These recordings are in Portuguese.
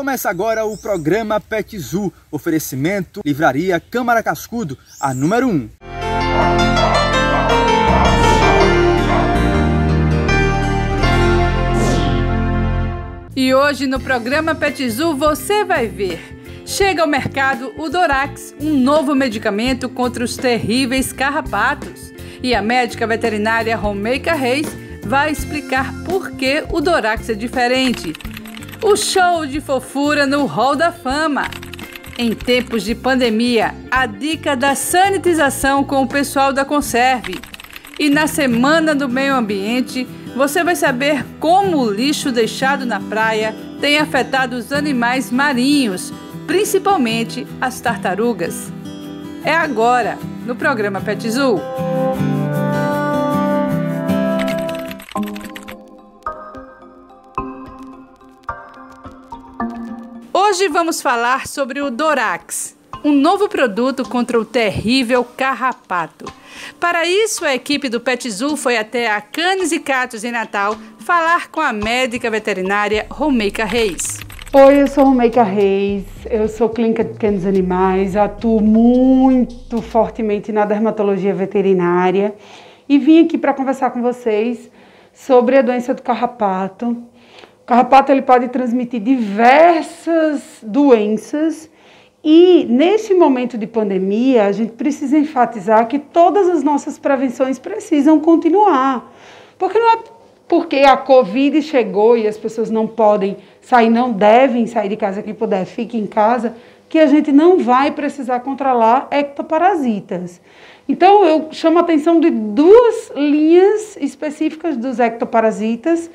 Começa agora o programa Pet Zoo, oferecimento Livraria Câmara Cascudo, a número 1. E hoje no programa Pet Zoo você vai ver. Chega ao mercado o Dorax, um novo medicamento contra os terríveis carrapatos. E a médica veterinária Romeika Reis vai explicar por que o Dorax é diferente o show de fofura no Hall da Fama. Em tempos de pandemia, a dica da sanitização com o pessoal da Conserve. E na Semana do Meio Ambiente, você vai saber como o lixo deixado na praia tem afetado os animais marinhos, principalmente as tartarugas. É agora, no programa Pet Zoo. Hoje vamos falar sobre o Dorax, um novo produto contra o terrível carrapato. Para isso, a equipe do Pet Zoo foi até a Canes e Catos em Natal falar com a médica veterinária Romeika Reis. Oi, eu sou Romeika Reis, eu sou clínica de pequenos animais, atuo muito fortemente na dermatologia veterinária e vim aqui para conversar com vocês sobre a doença do carrapato, carrapato ele pode transmitir diversas doenças e nesse momento de pandemia a gente precisa enfatizar que todas as nossas prevenções precisam continuar. Porque não é porque a Covid chegou e as pessoas não podem sair, não devem sair de casa, quem puder, fique em casa, que a gente não vai precisar controlar ectoparasitas. Então, eu chamo a atenção de duas linhas específicas dos ectoparasitas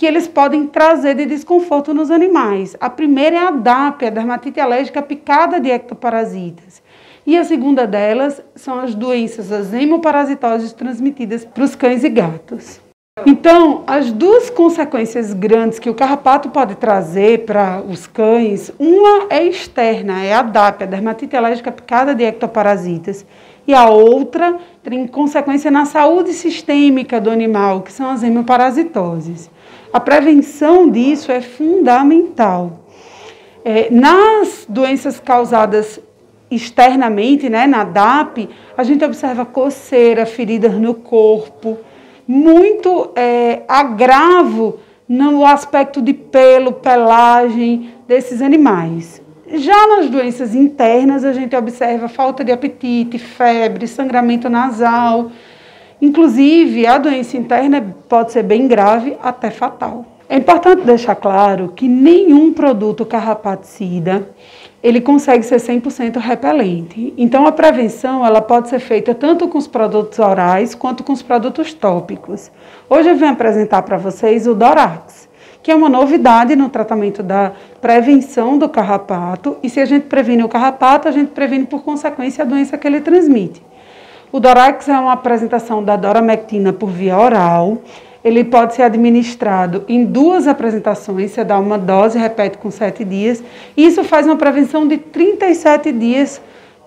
que eles podem trazer de desconforto nos animais. A primeira é a DAP, a dermatite alérgica picada de ectoparasitas. E a segunda delas são as doenças, as hemoparasitoses transmitidas para os cães e gatos. Então, as duas consequências grandes que o carrapato pode trazer para os cães, uma é externa, é a DAP, a dermatite alérgica picada de ectoparasitas, e a outra tem consequência na saúde sistêmica do animal, que são as hemoparasitoses. A prevenção disso é fundamental. É, nas doenças causadas externamente, né, na DAP, a gente observa coceira, feridas no corpo, muito é, agravo no aspecto de pelo, pelagem desses animais. Já nas doenças internas, a gente observa falta de apetite, febre, sangramento nasal, Inclusive, a doença interna pode ser bem grave, até fatal. É importante deixar claro que nenhum produto carrapaticida ele consegue ser 100% repelente. Então, a prevenção ela pode ser feita tanto com os produtos orais quanto com os produtos tópicos. Hoje eu venho apresentar para vocês o Dorax, que é uma novidade no tratamento da prevenção do carrapato. E se a gente previne o carrapato, a gente previne por consequência a doença que ele transmite. O Dorax é uma apresentação da doramectina por via oral. Ele pode ser administrado em duas apresentações, você dá uma dose repete com sete dias. Isso faz uma prevenção de 37 dias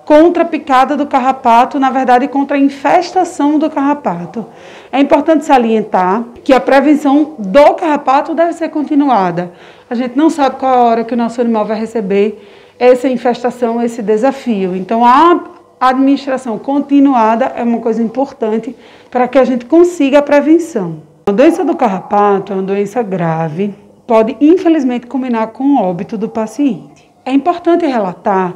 contra a picada do carrapato, na verdade, contra a infestação do carrapato. É importante salientar que a prevenção do carrapato deve ser continuada. A gente não sabe qual a hora que o nosso animal vai receber essa infestação, esse desafio. Então, a administração continuada é uma coisa importante para que a gente consiga a prevenção. A doença do carrapato é uma doença grave, pode infelizmente combinar com o óbito do paciente. É importante relatar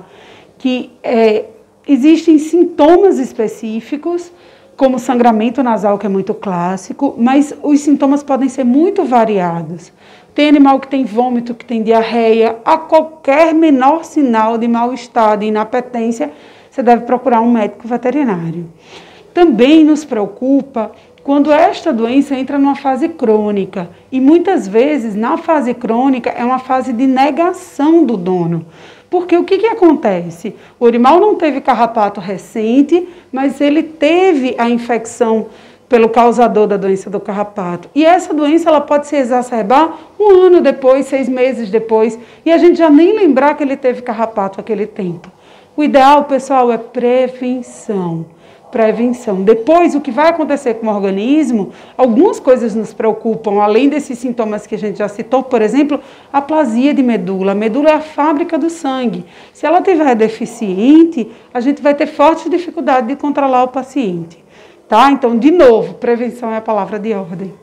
que é, existem sintomas específicos, como sangramento nasal, que é muito clássico, mas os sintomas podem ser muito variados. Tem animal que tem vômito, que tem diarreia, a qualquer menor sinal de mal-estar, de inapetência, você deve procurar um médico veterinário. Também nos preocupa quando esta doença entra numa fase crônica. E muitas vezes, na fase crônica, é uma fase de negação do dono. Porque o que, que acontece? O animal não teve carrapato recente, mas ele teve a infecção pelo causador da doença do carrapato. E essa doença ela pode se exacerbar um ano depois, seis meses depois, e a gente já nem lembrar que ele teve carrapato aquele tempo. O ideal, pessoal, é prevenção. prevenção. Depois, o que vai acontecer com o organismo, algumas coisas nos preocupam, além desses sintomas que a gente já citou, por exemplo, a plasia de medula. A medula é a fábrica do sangue. Se ela tiver deficiente, a gente vai ter forte dificuldade de controlar o paciente. Tá? Então, de novo, prevenção é a palavra de ordem.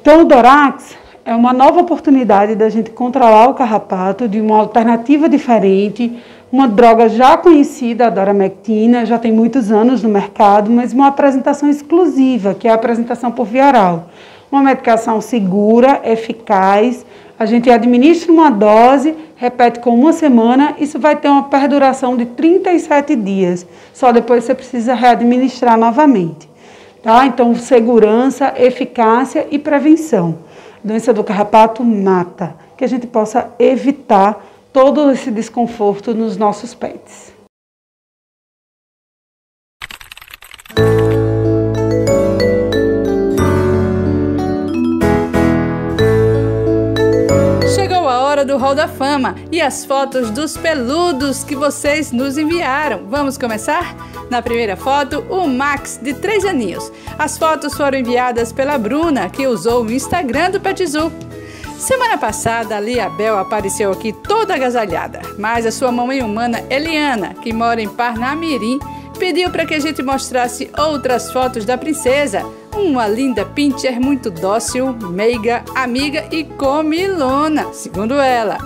Então, o Dorax é uma nova oportunidade da gente controlar o carrapato de uma alternativa diferente, uma droga já conhecida, a doramectina, já tem muitos anos no mercado, mas uma apresentação exclusiva, que é a apresentação por via oral. Uma medicação segura, eficaz, a gente administra uma dose, repete com uma semana, isso vai ter uma perduração de 37 dias. Só depois você precisa readministrar novamente. Tá? Então, segurança, eficácia e prevenção. Doença do carrapato mata, que a gente possa evitar todo esse desconforto nos nossos pets. Chegou a hora do Hall da Fama e as fotos dos peludos que vocês nos enviaram. Vamos começar? Na primeira foto, o Max, de 3 aninhos. As fotos foram enviadas pela Bruna, que usou o Instagram do Petzu. Semana passada, a Lia Bel apareceu aqui toda agasalhada, mas a sua mamãe humana, Eliana, que mora em Parnamirim, pediu para que a gente mostrasse outras fotos da princesa. Uma linda pincher muito dócil, meiga, amiga e comilona, segundo ela.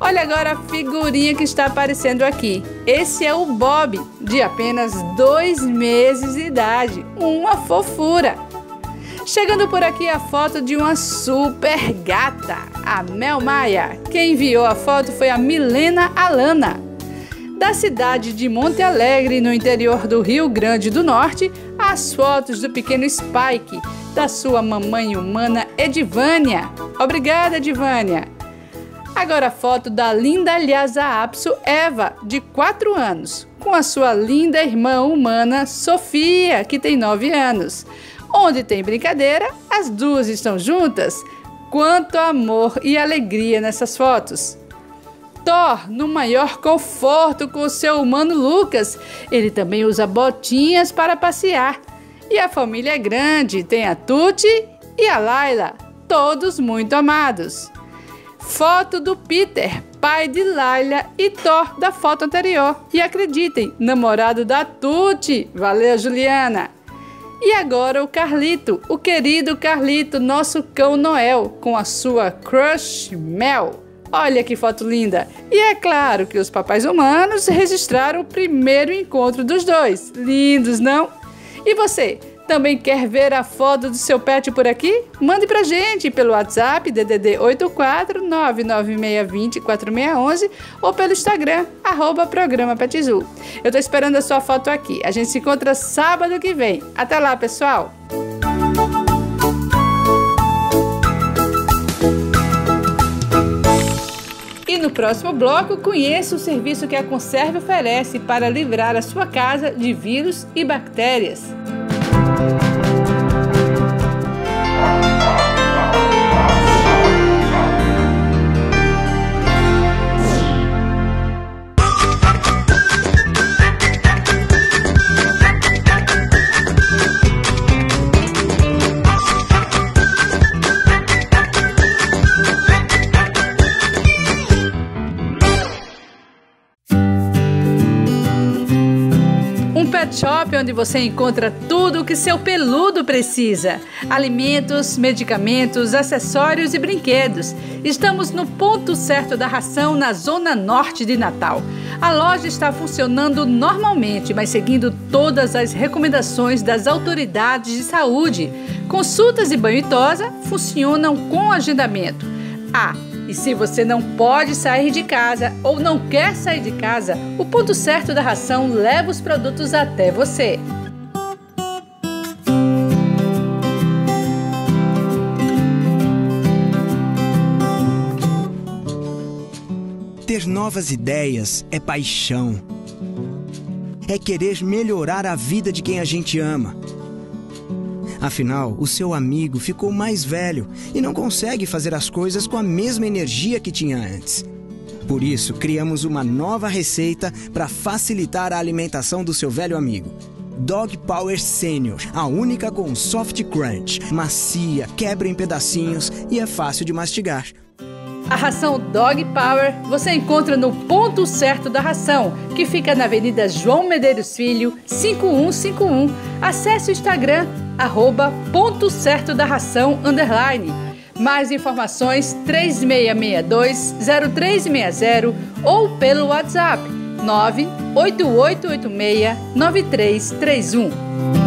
Olha agora a figurinha que está aparecendo aqui. Esse é o Bob, de apenas dois meses de idade. Uma fofura. Chegando por aqui a foto de uma super gata, a Mel Maia. Quem enviou a foto foi a Milena Alana. Da cidade de Monte Alegre, no interior do Rio Grande do Norte, as fotos do pequeno Spike, da sua mamãe humana Edivânia. Obrigada, Edivânia. Agora a foto da linda Lhasa Apso Eva, de 4 anos, com a sua linda irmã humana Sofia, que tem 9 anos. Onde tem brincadeira, as duas estão juntas. Quanto amor e alegria nessas fotos. Thor no maior conforto com o seu humano Lucas. Ele também usa botinhas para passear. E a família é grande, tem a Tuti e a Laila, todos muito amados. Foto do Peter, pai de Laila e Thor da foto anterior. E acreditem, namorado da Tuti. Valeu, Juliana! E agora o Carlito, o querido Carlito, nosso cão Noel, com a sua crush Mel. Olha que foto linda! E é claro que os papais humanos registraram o primeiro encontro dos dois. Lindos, não? E você? Também quer ver a foto do seu pet por aqui? Mande pra gente pelo WhatsApp DDD 84 99620 ou pelo Instagram, arroba programa. Eu tô esperando a sua foto aqui. A gente se encontra sábado que vem. Até lá, pessoal! E no próximo bloco, conheça o serviço que a Conserve oferece para livrar a sua casa de vírus e bactérias. Onde você encontra tudo o que seu peludo precisa: alimentos, medicamentos, acessórios e brinquedos. Estamos no ponto certo da ração na zona norte de Natal. A loja está funcionando normalmente, mas seguindo todas as recomendações das autoridades de saúde. Consultas e banho e tosa funcionam com agendamento. Ah, e se você não pode sair de casa ou não quer sair de casa, o ponto certo da ração leva os produtos até você. Ter novas ideias é paixão. É querer melhorar a vida de quem a gente ama. Afinal, o seu amigo ficou mais velho e não consegue fazer as coisas com a mesma energia que tinha antes. Por isso, criamos uma nova receita para facilitar a alimentação do seu velho amigo. Dog Power Senior, a única com soft crunch, macia, quebra em pedacinhos e é fácil de mastigar. A ração Dog Power você encontra no Ponto Certo da Ração, que fica na Avenida João Medeiros Filho, 5151. Acesse o Instagram, arroba Ponto Certo da Ração, underline. Mais informações 3662-0360 ou pelo WhatsApp 98886-9331.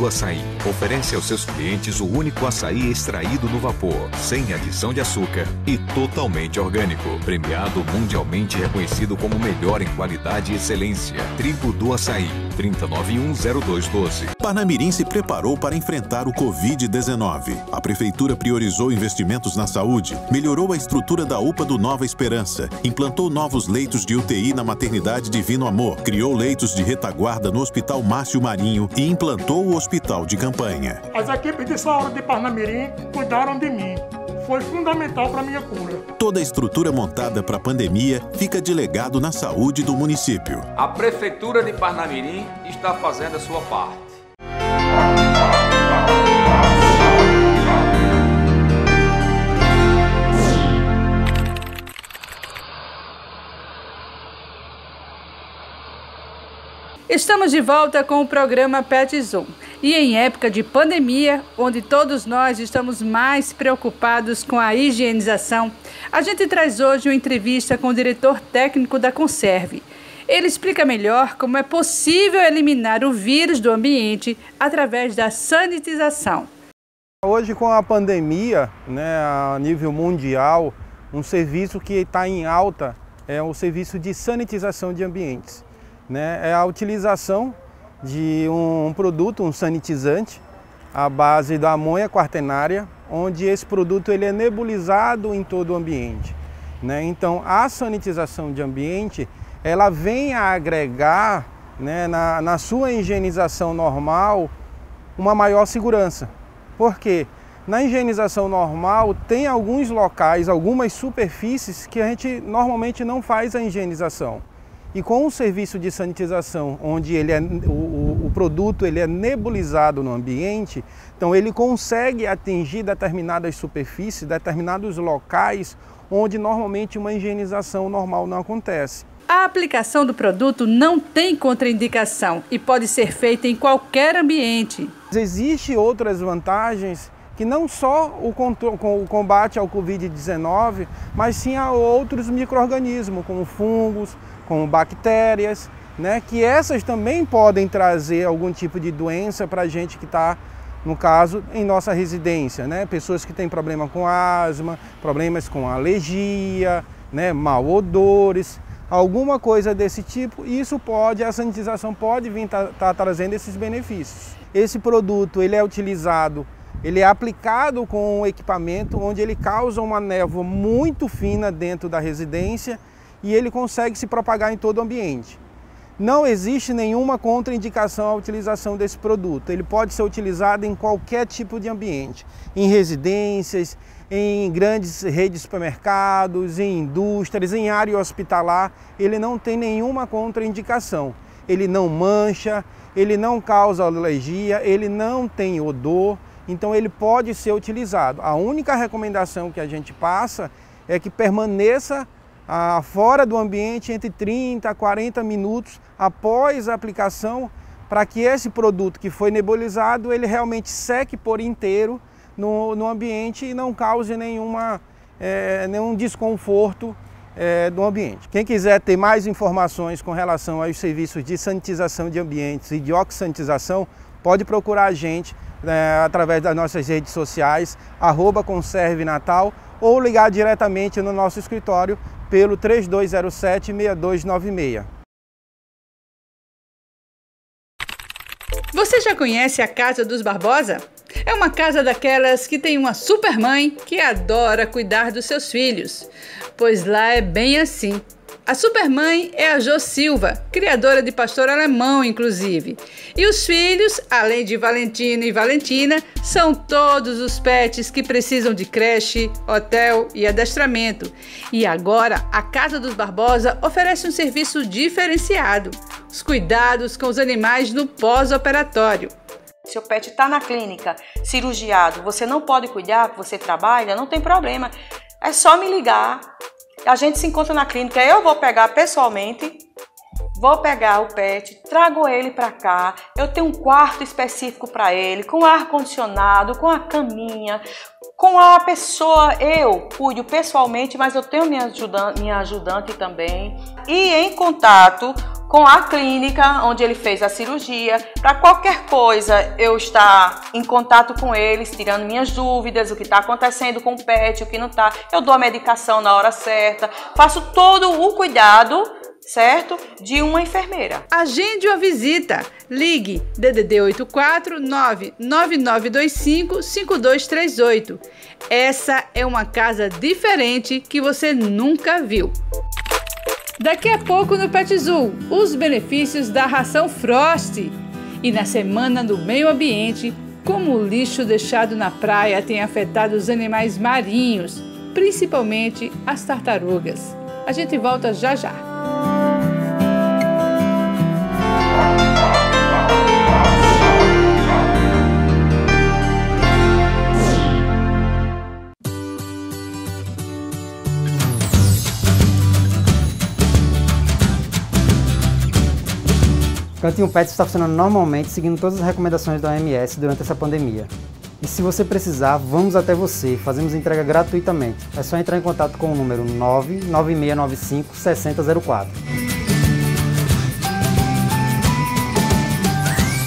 Do Açaí oferece aos seus clientes o único açaí extraído no vapor, sem adição de açúcar e totalmente orgânico. Premiado mundialmente reconhecido como melhor em qualidade e excelência. Tribo do Açaí, 30910212. Parnamirim se preparou para enfrentar o Covid-19. A prefeitura priorizou investimentos na saúde, melhorou a estrutura da UPA do Nova Esperança, implantou novos leitos de UTI na maternidade Divino Amor, criou leitos de retaguarda no Hospital Márcio Marinho e implantou o hospital de campanha. As equipes de saúde de Parnamirim cuidaram de mim. Foi fundamental para minha cura. Toda a estrutura montada para a pandemia fica de legado na saúde do município. A Prefeitura de Parnamirim está fazendo a sua parte. Estamos de volta com o programa Pet Zoom. E em época de pandemia, onde todos nós estamos mais preocupados com a higienização, a gente traz hoje uma entrevista com o diretor técnico da Conserve. Ele explica melhor como é possível eliminar o vírus do ambiente através da sanitização. Hoje, com a pandemia, né, a nível mundial, um serviço que está em alta é o serviço de sanitização de ambientes né, é a utilização de um produto, um sanitizante, à base da amônia quaternária, onde esse produto ele é nebulizado em todo o ambiente. Né? Então, a sanitização de ambiente, ela vem a agregar né, na, na sua higienização normal uma maior segurança. Por quê? Na higienização normal, tem alguns locais, algumas superfícies que a gente normalmente não faz a higienização. E com o serviço de sanitização, onde ele é, o, o, produto ele é nebulizado no ambiente, então ele consegue atingir determinadas superfícies, determinados locais onde normalmente uma higienização normal não acontece. A aplicação do produto não tem contraindicação e pode ser feita em qualquer ambiente. Existem outras vantagens que não só o, o combate ao Covid-19, mas sim a outros micro-organismos, como fungos, como bactérias, né, que essas também podem trazer algum tipo de doença para a gente que está, no caso, em nossa residência. Né? Pessoas que têm problema com asma, problemas com alergia, né, mal odores, alguma coisa desse tipo, isso pode, a sanitização pode vir estar tá, tá trazendo esses benefícios. Esse produto ele é utilizado, ele é aplicado com um equipamento onde ele causa uma névoa muito fina dentro da residência e ele consegue se propagar em todo o ambiente. Não existe nenhuma contraindicação à utilização desse produto. Ele pode ser utilizado em qualquer tipo de ambiente, em residências, em grandes redes de supermercados, em indústrias, em área hospitalar. Ele não tem nenhuma contraindicação. Ele não mancha, ele não causa alergia, ele não tem odor, então ele pode ser utilizado. A única recomendação que a gente passa é que permaneça ah, fora do ambiente entre 30 a 40 minutos após a aplicação para que esse produto que foi nebulizado ele realmente seque por inteiro no, no ambiente e não cause nenhuma, é, nenhum desconforto é, do ambiente. Quem quiser ter mais informações com relação aos serviços de sanitização de ambientes e de oxantização, pode procurar a gente é, através das nossas redes sociais, arroba Conserve Natal, ou ligar diretamente no nosso escritório pelo 3207-6296. Você já conhece a Casa dos Barbosa? É uma casa daquelas que tem uma super mãe que adora cuidar dos seus filhos. Pois lá é bem assim. A supermãe é a Jo Silva, criadora de pastor alemão, inclusive. E os filhos, além de Valentino e Valentina, são todos os pets que precisam de creche, hotel e adestramento. E agora, a Casa dos Barbosa oferece um serviço diferenciado: os cuidados com os animais no pós-operatório. Seu pet está na clínica, cirurgiado, você não pode cuidar, você trabalha, não tem problema. É só me ligar. A gente se encontra na clínica, eu vou pegar pessoalmente, vou pegar o pet, trago ele para cá. Eu tenho um quarto específico para ele, com ar condicionado, com a caminha, com a pessoa. Eu cuido pessoalmente, mas eu tenho minha ajudante, minha ajudante também. E em contato com a clínica onde ele fez a cirurgia. Para qualquer coisa, eu estar em contato com eles, tirando minhas dúvidas, o que está acontecendo com o pet, o que não está. Eu dou a medicação na hora certa, faço todo o cuidado certo? De uma enfermeira. Agende uma visita. Ligue DDD 84 99925 5238. Essa é uma casa diferente que você nunca viu. Daqui a pouco no Pet Zoo, os benefícios da ração Frost. E na semana do meio ambiente, como o lixo deixado na praia tem afetado os animais marinhos, principalmente as tartarugas. A gente volta já já. Cantinho Pet está funcionando normalmente, seguindo todas as recomendações da OMS durante essa pandemia. E se você precisar, vamos até você, fazemos entrega gratuitamente. É só entrar em contato com o número 99695 6004.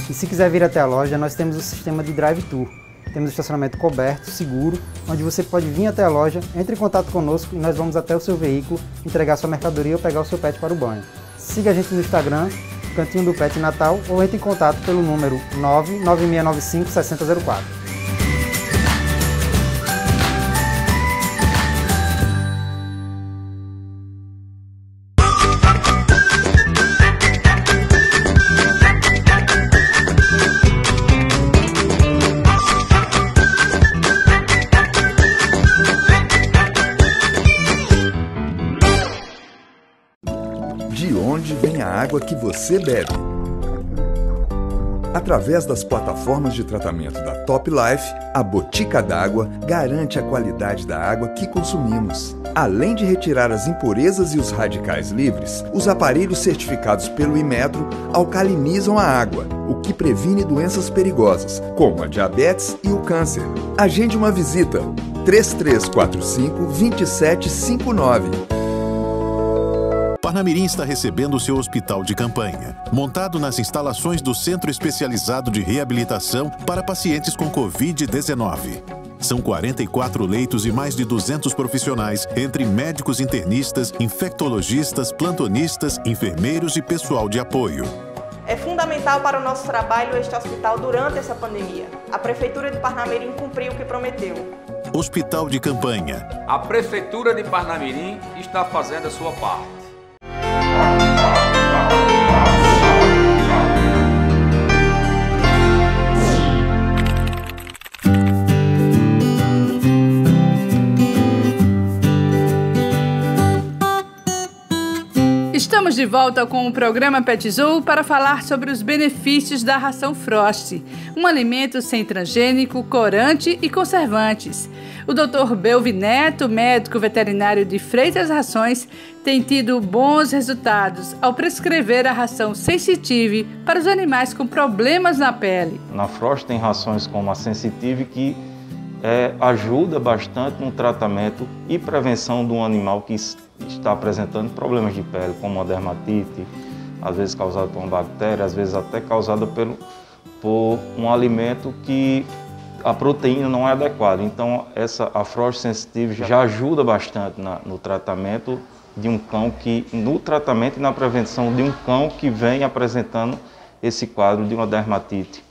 E se quiser vir até a loja, nós temos o sistema de drive-tour. Temos estacionamento coberto, seguro, onde você pode vir até a loja, entre em contato conosco e nós vamos até o seu veículo, entregar sua mercadoria ou pegar o seu pet para o banho. Siga a gente no Instagram, Cantinho do Pet Natal ou entre em contato pelo número 99695 6004. Que você bebe. Através das plataformas de tratamento da Top Life, a Botica d'Água garante a qualidade da água que consumimos. Além de retirar as impurezas e os radicais livres, os aparelhos certificados pelo Imetro alcalinizam a água, o que previne doenças perigosas, como a diabetes e o câncer. Agende uma visita 3345 2759 Parnamirim está recebendo seu hospital de campanha, montado nas instalações do Centro Especializado de Reabilitação para pacientes com Covid-19. São 44 leitos e mais de 200 profissionais, entre médicos internistas, infectologistas, plantonistas, enfermeiros e pessoal de apoio. É fundamental para o nosso trabalho este hospital durante essa pandemia. A Prefeitura de Parnamirim cumpriu o que prometeu. Hospital de Campanha. A Prefeitura de Parnamirim está fazendo a sua parte. Bye. Estamos de volta com o programa Pet Zoo para falar sobre os benefícios da ração Frost, um alimento sem transgênico, corante e conservantes. O Dr. Belvineto, médico veterinário de Freitas Rações, tem tido bons resultados ao prescrever a ração Sensitive para os animais com problemas na pele. Na Frost tem rações como a Sensitive que é, ajuda bastante no tratamento e prevenção de um animal que está apresentando problemas de pele, como a dermatite, às vezes causada por uma bactéria, às vezes até causada pelo, por um alimento que a proteína não é adequada. Então, essa, a Frost Sensitive já ajuda bastante na, no tratamento de um cão que, no tratamento e na prevenção de um cão que vem apresentando esse quadro de uma dermatite,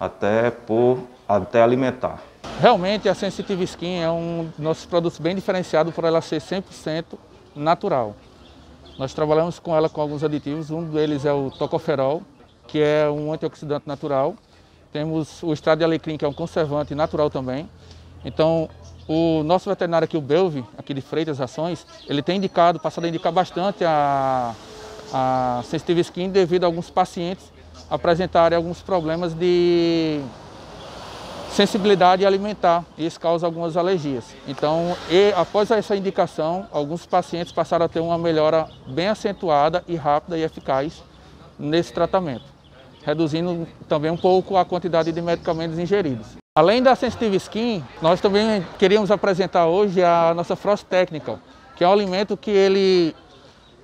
até por até alimentar. Realmente a Sensitive Skin é um dos nossos produtos bem diferenciado por ela ser 100% natural. Nós trabalhamos com ela com alguns aditivos, um deles é o tocoferol, que é um antioxidante natural. Temos o extrato de alecrim, que é um conservante natural também. Então, o nosso veterinário aqui, o Belvi, aqui de Freitas Ações, ele tem indicado, passado a indicar bastante a, a Sensitive Skin devido a alguns pacientes apresentarem alguns problemas de sensibilidade alimentar e isso causa algumas alergias. Então, e, após essa indicação, alguns pacientes passaram a ter uma melhora bem acentuada e rápida e eficaz nesse tratamento, reduzindo também um pouco a quantidade de medicamentos ingeridos. Além da Sensitive Skin, nós também queríamos apresentar hoje a nossa Frost Technical, que é um alimento que ele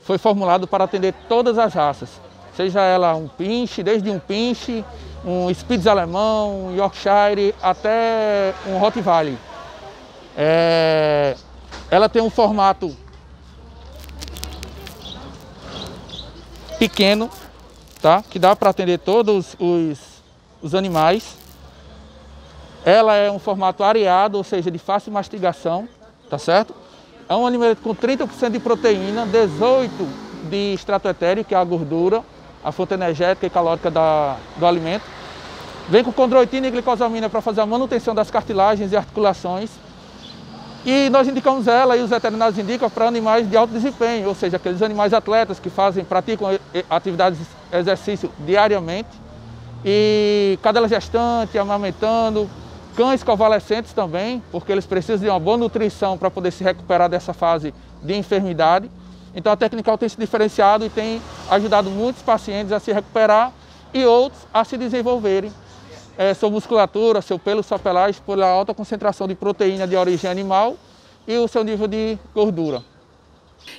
foi formulado para atender todas as raças, seja ela um pinche, desde um pinche, um Spitz alemão, um Yorkshire, até um Rottweiler. É, ela tem um formato pequeno, tá? que dá para atender todos os, os animais. Ela é um formato areado, ou seja, de fácil mastigação, tá certo? É um alimento com 30% de proteína, 18% de extrato etéreo, que é a gordura, a fonte energética e calórica da, do alimento. Vem com condroitina e glicosamina para fazer a manutenção das cartilagens e articulações. E nós indicamos ela e os veterinários indicam para animais de alto desempenho, ou seja, aqueles animais atletas que fazem, praticam atividades de exercício diariamente. E cadela gestante, amamentando, Cães convalescentes também, porque eles precisam de uma boa nutrição para poder se recuperar dessa fase de enfermidade. Então a Technical tem se diferenciado e tem ajudado muitos pacientes a se recuperar e outros a se desenvolverem é, sua musculatura, seu pelo, sua pelagem, pela alta concentração de proteína de origem animal e o seu nível de gordura.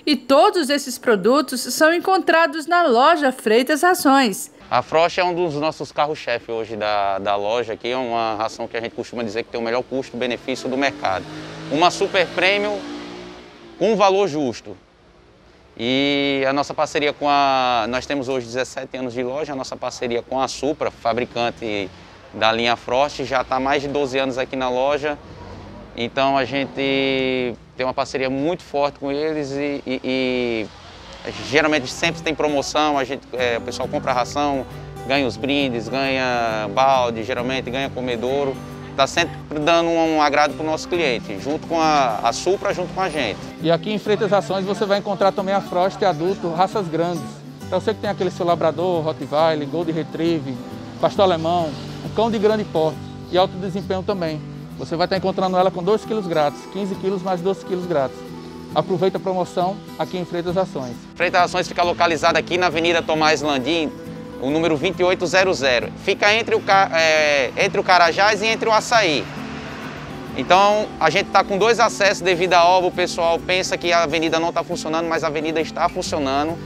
E todos esses produtos são encontrados na loja Freitas Rações. A Frost é um dos nossos carros-chefe hoje da, da loja aqui, é uma ração que a gente costuma dizer que tem o melhor custo-benefício do mercado. Uma super premium com um valor justo. E a nossa parceria com a... Nós temos hoje 17 anos de loja, a nossa parceria com a Supra, fabricante da linha Frost, já está mais de 12 anos aqui na loja. Então a gente tem uma parceria muito forte com eles e, e, e Geralmente sempre tem promoção, a gente, é, o pessoal compra ração, ganha os brindes, ganha balde, geralmente ganha comedouro. Está sempre dando um, agrado para o nosso cliente, junto com a, a Supra, junto com a gente. E aqui em Freitas Ações você vai encontrar também a Frost adulto, raças grandes. Então você que tem aquele seu labrador, Rottweiler, Gold Retrieve, pastor alemão, um cão de grande porte e alto desempenho também. Você vai estar encontrando ela com 2 quilos grátis, 15 quilos mais 12 quilos grátis. Aproveita a promoção aqui em Freitas Ações. Freitas Ações fica localizada aqui na Avenida Tomás Landim, o número 2800. Fica entre o, é, entre o Carajás e entre o Açaí. Então, a gente está com dois acessos devido à obra. O pessoal pensa que a avenida não está funcionando, mas a avenida está funcionando.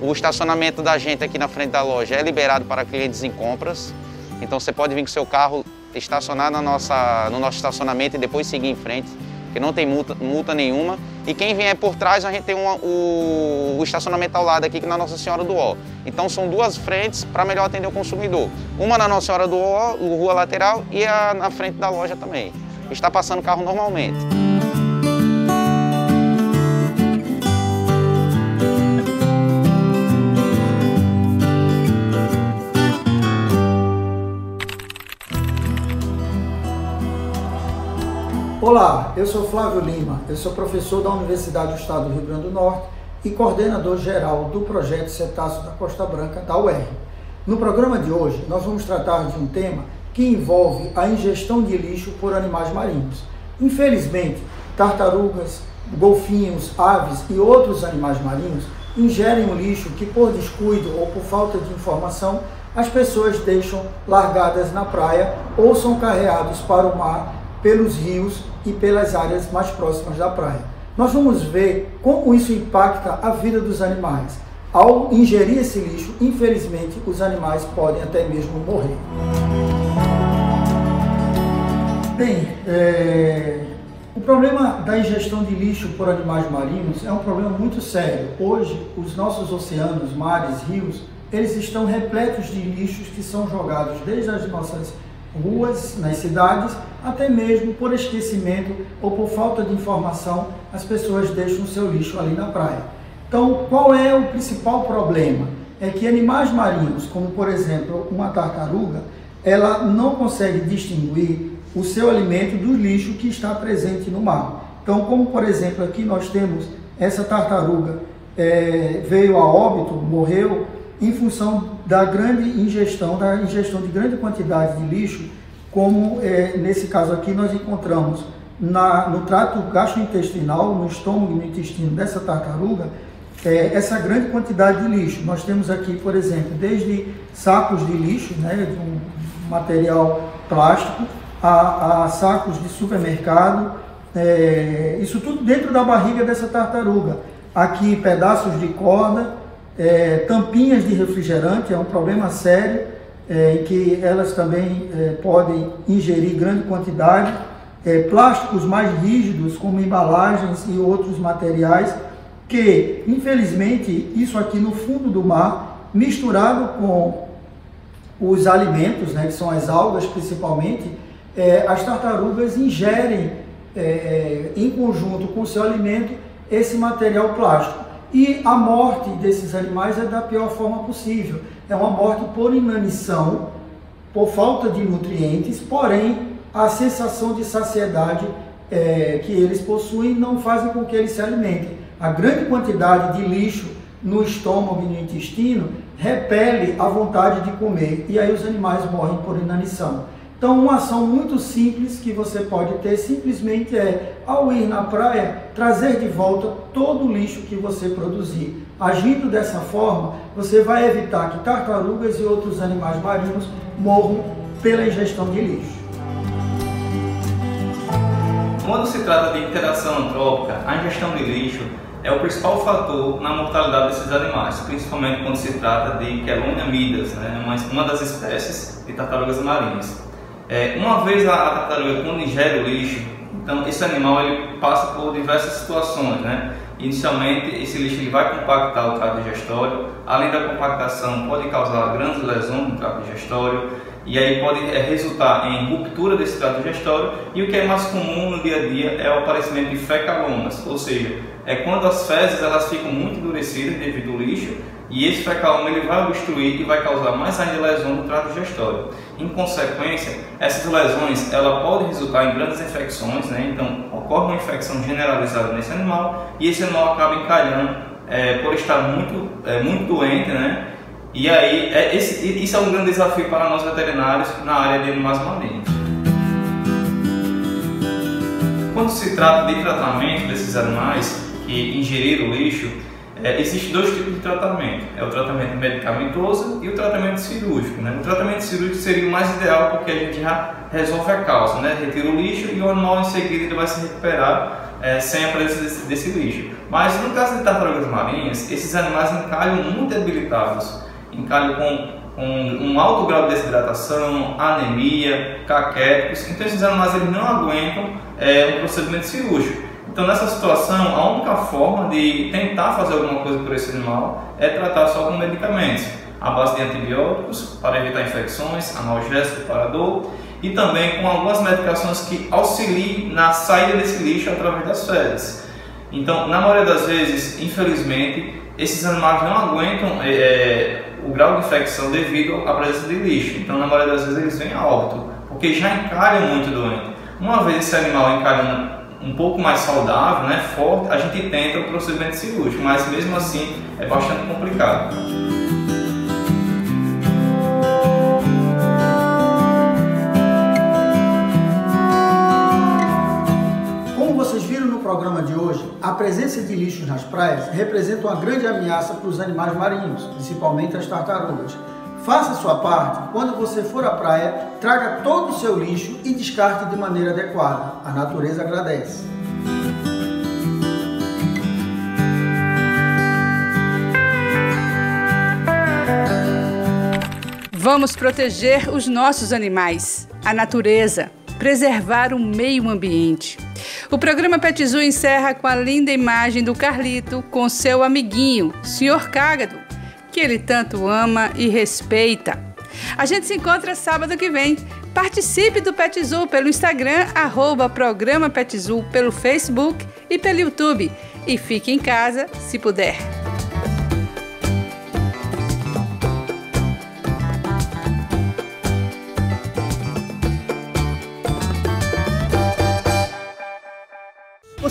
O estacionamento da gente aqui na frente da loja é liberado para clientes em compras. Então, você pode vir com seu carro estacionar na nossa, no nosso estacionamento e depois seguir em frente que não tem multa, multa nenhuma. E quem vier por trás, a gente tem uma, o, o, estacionamento ao lado aqui, que é na Nossa Senhora do Ó. Então são duas frentes para melhor atender o consumidor. Uma na Nossa Senhora do Ó, rua lateral, e a na frente da loja também. Está passando carro normalmente. Olá, eu sou Flávio Lima, eu sou professor da Universidade do Estado do Rio Grande do Norte e coordenador geral do projeto Cetáceo da Costa Branca da UER. No programa de hoje, nós vamos tratar de um tema que envolve a ingestão de lixo por animais marinhos. Infelizmente, tartarugas, golfinhos, aves e outros animais marinhos ingerem o lixo que, por descuido ou por falta de informação, as pessoas deixam largadas na praia ou são carreados para o mar pelos rios e pelas áreas mais próximas da praia. Nós vamos ver como isso impacta a vida dos animais. Ao ingerir esse lixo, infelizmente, os animais podem até mesmo morrer. Bem, é... o problema da ingestão de lixo por animais marinhos é um problema muito sério. Hoje, os nossos oceanos, mares, rios, eles estão repletos de lixos que são jogados desde as nossas ruas, nas cidades, até mesmo por esquecimento ou por falta de informação, as pessoas deixam o seu lixo ali na praia. Então, qual é o principal problema? É que animais marinhos, como por exemplo uma tartaruga, ela não consegue distinguir o seu alimento do lixo que está presente no mar. Então, como por exemplo aqui nós temos essa tartaruga é, veio a óbito, morreu em função da grande ingestão, da ingestão de grande quantidade de lixo, como é, nesse caso aqui nós encontramos na, no trato gastrointestinal, no estômago e no intestino dessa tartaruga, é, essa grande quantidade de lixo. Nós temos aqui, por exemplo, desde sacos de lixo, né, de um material plástico, a, a sacos de supermercado, é, isso tudo dentro da barriga dessa tartaruga. Aqui pedaços de corda, é, tampinhas de refrigerante, é um problema sério, é, em que elas também é, podem ingerir grande quantidade, é, plásticos mais rígidos, como embalagens e outros materiais, que infelizmente isso aqui no fundo do mar, misturado com os alimentos, né, que são as algas principalmente, é, as tartarugas ingerem é, em conjunto com seu alimento esse material plástico. E a morte desses animais é da pior forma possível. É uma morte por inanição, por falta de nutrientes, porém a sensação de saciedade é, que eles possuem não fazem com que eles se alimentem. A grande quantidade de lixo no estômago e no intestino repele a vontade de comer e aí os animais morrem por inanição. Então, uma ação muito simples que você pode ter simplesmente é, ao ir na praia, trazer de volta todo o lixo que você produzir. Agindo dessa forma, você vai evitar que tartarugas e outros animais marinhos morram pela ingestão de lixo. Quando se trata de interação antrópica, a ingestão de lixo é o principal fator na mortalidade desses animais, principalmente quando se trata de Chelonia midas, né, uma das espécies de tartarugas marinhas. É, uma vez a, a tartaruga quando ingere o lixo, então esse animal ele passa por diversas situações, né? Inicialmente esse lixo ele vai compactar o trato digestório, além da compactação pode causar grandes lesões no trato digestório. E aí pode é, resultar em ruptura desse trato digestório. E o que é mais comum no dia a dia é o aparecimento de fecalomas, ou seja, é quando as fezes elas ficam muito endurecidas devido ao lixo e esse fecaloma ele vai obstruir e vai causar mais ainda lesão no trato digestório. Em consequência, essas lesões ela podem resultar em grandes infecções, né? então ocorre uma infecção generalizada nesse animal e esse animal acaba encalhando é, por estar muito, é, muito doente, né? E aí, é, esse, isso é um grande desafio para nós veterinários na área de animais marinhos. Quando se trata de tratamento desses animais que ingeriram lixo, é, Existem dois tipos de tratamento, é o tratamento medicamentoso e o tratamento cirúrgico. Né? O tratamento cirúrgico seria o mais ideal porque a gente já resolve a causa, né? retira o lixo e o animal em seguida ele vai se recuperar é, sem a presença desse, desse, lixo. Mas no caso de tartarugas marinhas, esses animais encalham muito debilitados, encalham com, com um alto grau de desidratação, anemia, caquéticos, então esses animais eles não aguentam é, um procedimento cirúrgico. Então, nessa situação, a única forma de tentar fazer alguma coisa por esse animal é tratar só com medicamentos, à base de antibióticos para evitar infecções, analgésico para dor e também com algumas medicações que auxiliem na saída desse lixo através das fezes. Então, na maioria das vezes, infelizmente, esses animais não aguentam é, é, o grau de infecção devido à presença de lixo. Então, na maioria das vezes, eles vêm a óbito, porque já encalham muito doente. Uma vez esse animal encalhando um pouco mais saudável, né, forte, a gente tenta o procedimento cirúrgico, mas mesmo assim é bastante complicado. Como vocês viram no programa de hoje, a presença de lixos nas praias representa uma grande ameaça para os animais marinhos, principalmente as tartarugas. Faça sua parte. Quando você for à praia, traga todo o seu lixo e descarte de maneira adequada. A natureza agradece. Vamos proteger os nossos animais, a natureza, preservar o meio ambiente. O programa Petzu encerra com a linda imagem do Carlito com seu amiguinho, Sr. Cágado que ele tanto ama e respeita. A gente se encontra sábado que vem Participe do Petizul pelo Instagram, arroba Programa Petizul, pelo Facebook e pelo YouTube. E fique em casa, se puder.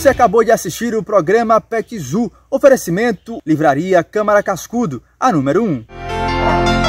Você acabou de assistir o programa Petzu, oferecimento Livraria Câmara Cascudo, a número 1.